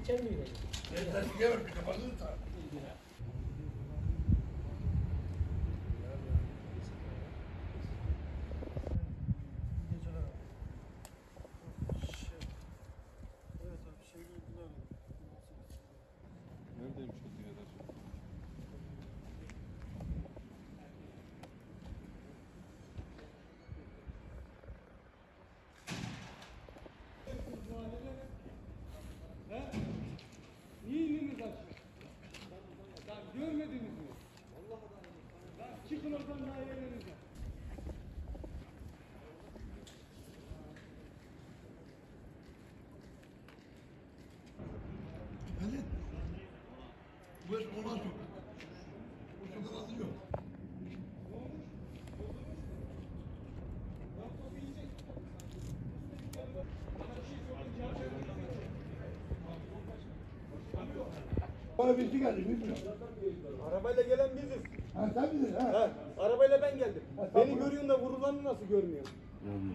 चल नहीं रही Evet. Bu iş olmaz yok. Bu sokak adı yok. Bana birisi geldi bilmiyorum. Ha sen misin ha? He, arabayla ben geldim. Beni görüyorsun da vurulanı nasıl görmüyorsun? Olmadı.